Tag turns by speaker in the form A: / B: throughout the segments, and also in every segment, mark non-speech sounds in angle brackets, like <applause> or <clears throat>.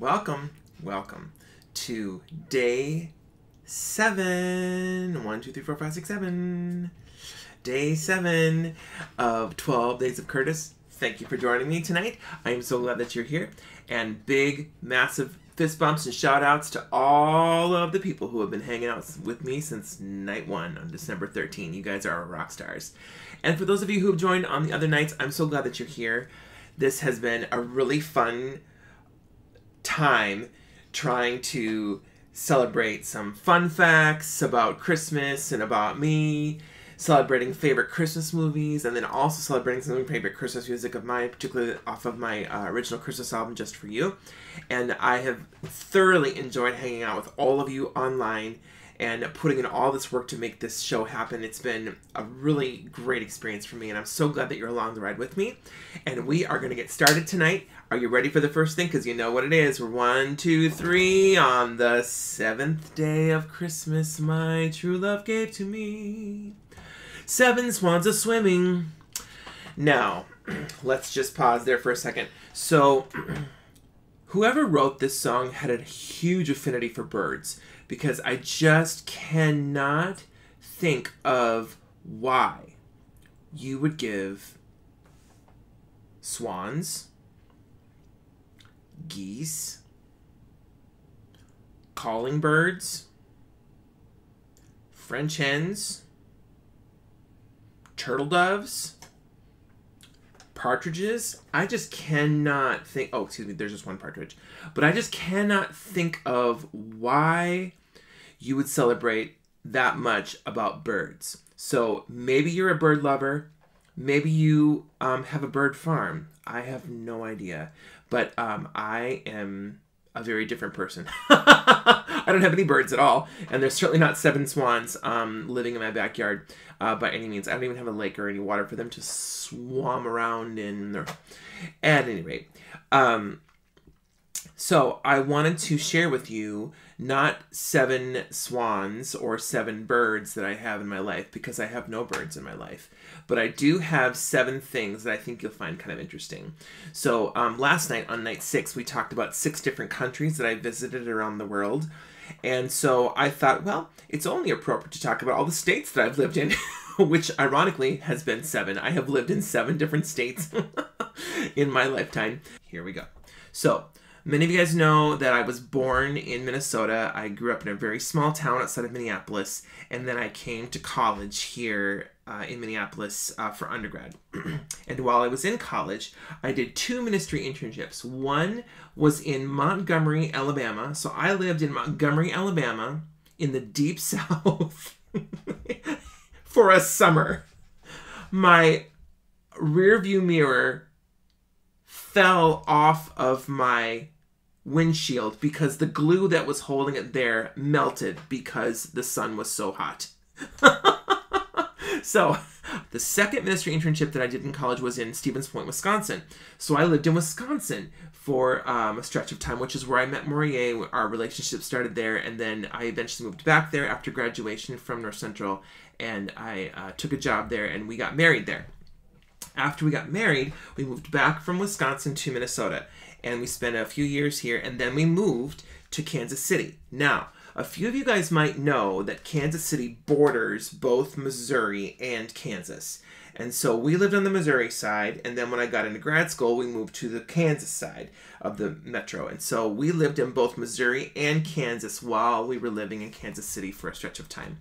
A: welcome, welcome to day seven. One, two, three, four, five, six, seven. Day seven of 12 Days of Curtis. Thank you for joining me tonight. I am so glad that you're here. And big, massive fist bumps and shout outs to all of the people who have been hanging out with me since night one on December 13. You guys are rock stars. And for those of you who have joined on the other nights, I'm so glad that you're here. This has been a really fun time trying to celebrate some fun facts about Christmas and about me, celebrating favorite Christmas movies, and then also celebrating some favorite Christmas music of mine, particularly off of my uh, original Christmas album, Just For You. And I have thoroughly enjoyed hanging out with all of you online and putting in all this work to make this show happen. It's been a really great experience for me, and I'm so glad that you're along the ride with me. And we are going to get started tonight. Are you ready for the first thing? Because you know what it is. We're one, two, three. On the seventh day of Christmas, my true love gave to me seven swans a swimming. Now, <clears throat> let's just pause there for a second. So, <clears throat> whoever wrote this song had a huge affinity for birds because I just cannot think of why you would give swans, geese, calling birds, French hens, turtle doves, partridges. I just cannot think. Oh, excuse me, there's just one partridge. But I just cannot think of why you would celebrate that much about birds. So maybe you're a bird lover. Maybe you um, have a bird farm. I have no idea. But um, I am a very different person. <laughs> I don't have any birds at all, and there's certainly not seven swans um, living in my backyard uh, by any means. I don't even have a lake or any water for them to swam around in. Or, at any rate, um, so I wanted to share with you not seven swans or seven birds that I have in my life because I have no birds in my life. But I do have seven things that I think you'll find kind of interesting. So um, last night on night six, we talked about six different countries that I visited around the world. And so I thought, well, it's only appropriate to talk about all the states that I've lived in, <laughs> which ironically has been seven. I have lived in seven different states <laughs> in my lifetime. Here we go. So, Many of you guys know that I was born in Minnesota. I grew up in a very small town outside of Minneapolis, and then I came to college here uh, in Minneapolis uh, for undergrad. <clears throat> and while I was in college, I did two ministry internships. One was in Montgomery, Alabama. So I lived in Montgomery, Alabama, in the deep <laughs> south for a summer. My rear view mirror fell off of my windshield because the glue that was holding it there melted because the sun was so hot. <laughs> so, the second ministry internship that I did in college was in Stevens Point, Wisconsin. So, I lived in Wisconsin for um, a stretch of time, which is where I met Morier. Our relationship started there, and then I eventually moved back there after graduation from North Central, and I uh, took a job there, and we got married there after we got married, we moved back from Wisconsin to Minnesota. And we spent a few years here, and then we moved to Kansas City. Now, a few of you guys might know that Kansas City borders both Missouri and Kansas. And so we lived on the Missouri side, and then when I got into grad school, we moved to the Kansas side of the metro. And so we lived in both Missouri and Kansas while we were living in Kansas City for a stretch of time.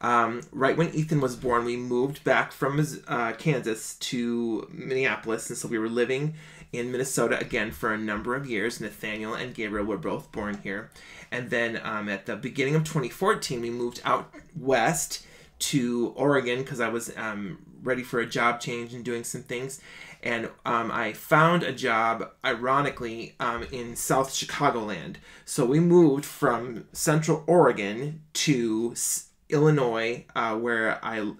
A: Um, right when Ethan was born, we moved back from uh, Kansas to Minneapolis, and so we were living in Minnesota again for a number of years. Nathaniel and Gabriel were both born here, and then um, at the beginning of 2014, we moved out west to Oregon because I was um, ready for a job change and doing some things. And um, I found a job, ironically, um, in South Chicagoland. So we moved from Central Oregon to Illinois, uh, where I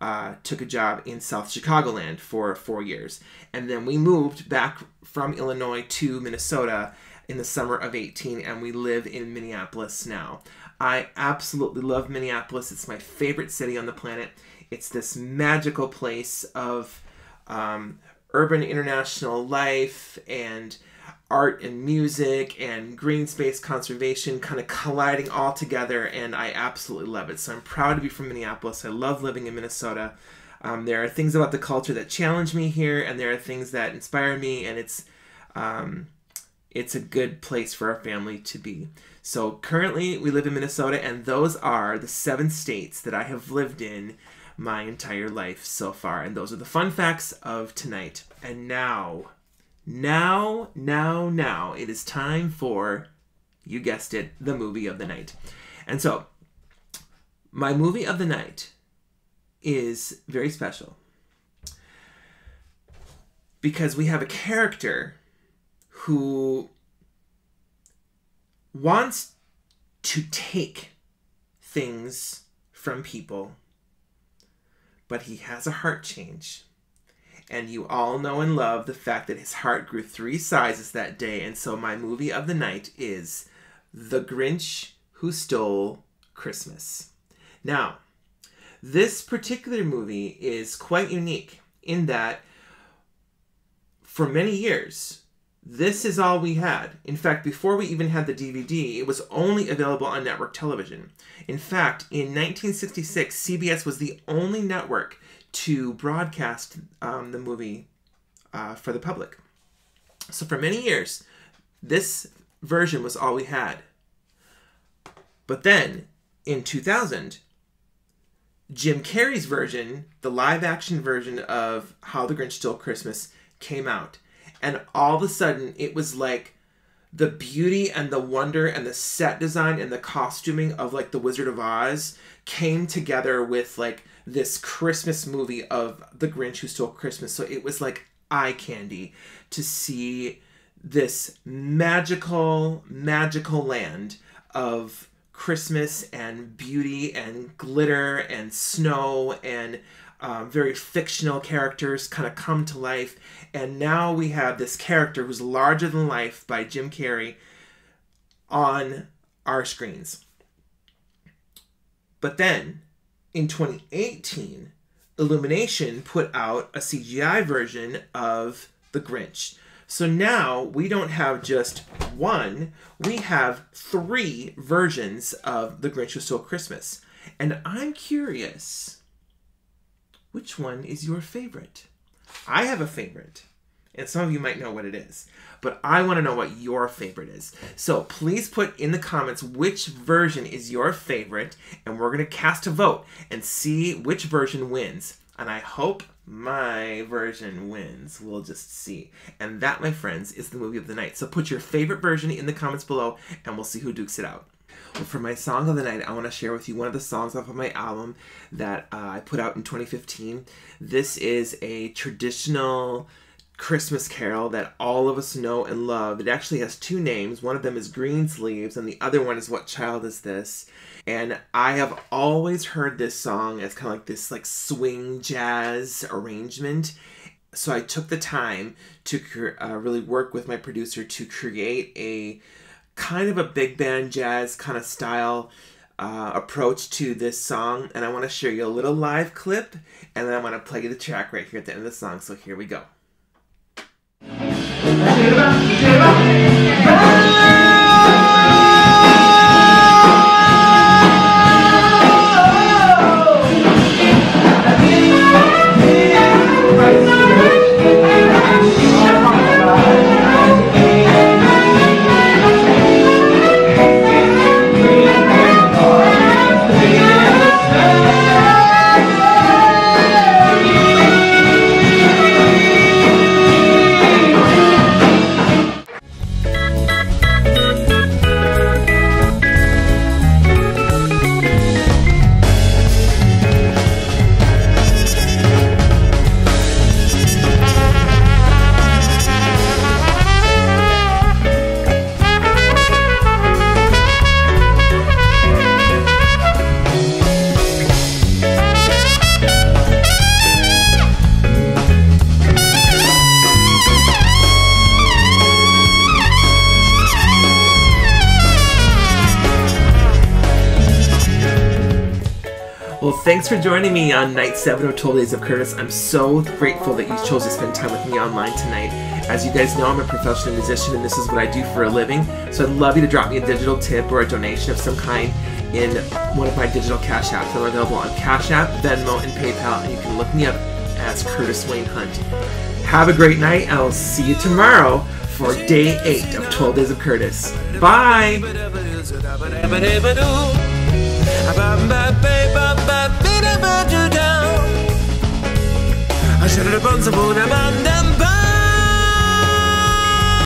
A: uh, took a job in South Chicagoland for four years. And then we moved back from Illinois to Minnesota in the summer of 18, and we live in Minneapolis now. I absolutely love Minneapolis. It's my favorite city on the planet. It's this magical place of um, urban international life and art and music and green space conservation kind of colliding all together, and I absolutely love it. So I'm proud to be from Minneapolis. I love living in Minnesota. Um, there are things about the culture that challenge me here, and there are things that inspire me, and it's um, it's a good place for our family to be. So currently, we live in Minnesota, and those are the seven states that I have lived in my entire life so far. And those are the fun facts of tonight. And now, now, now, now, it is time for, you guessed it, the movie of the night. And so, my movie of the night is very special because we have a character who wants to take things from people, but he has a heart change. And you all know and love the fact that his heart grew three sizes that day. And so, my movie of the night is The Grinch Who Stole Christmas. Now, this particular movie is quite unique in that for many years, this is all we had. In fact, before we even had the DVD, it was only available on network television. In fact, in 1966, CBS was the only network to broadcast um, the movie uh, for the public. So for many years, this version was all we had. But then, in 2000, Jim Carrey's version, the live action version of How the Grinch Stole Christmas, came out and all of a sudden it was like the beauty and the wonder and the set design and the costuming of like the Wizard of Oz came together with like this Christmas movie of The Grinch Who Stole Christmas. So it was like eye candy to see this magical, magical land of Christmas and beauty and glitter and snow and um, very fictional characters kind of come to life. And now we have this character who's larger than life by Jim Carrey on our screens. But then in 2018, Illumination put out a CGI version of The Grinch. So now we don't have just one, we have three versions of The Grinch Who Stole Christmas. And I'm curious which one is your favorite? I have a favorite, and some of you might know what it is, but I want to know what your favorite is. So please put in the comments which version is your favorite, and we're going to cast a vote and see which version wins. And I hope my version wins. We'll just see. And that, my friends, is the movie of the night. So put your favorite version in the comments below, and we'll see who dukes it out. Well, for my song of the night, I want to share with you one of the songs off of my album that uh, I put out in 2015. This is a traditional Christmas carol that all of us know and love. It actually has two names. One of them is Greensleeves, and the other one is What Child Is This? And I have always heard this song as kind of like this like swing jazz arrangement. So I took the time to uh, really work with my producer to create a kind of a big band jazz kind of style uh, approach to this song, and I want to share you a little live clip, and then I want to play you the track right here at the end of the song. So here we go. Well, thanks for joining me on night seven of 12 Days of Curtis. I'm so grateful that you chose to spend time with me online tonight. As you guys know, I'm a professional musician and this is what I do for a living. So I'd love you to drop me a digital tip or a donation of some kind in one of my digital cash apps. I'm available on Cash App, Venmo, and PayPal, and you can look me up as Curtis Wayne Hunt. Have a great night, and I'll see you tomorrow for day 8 of 12 Days of Curtis. Bye! I should have done some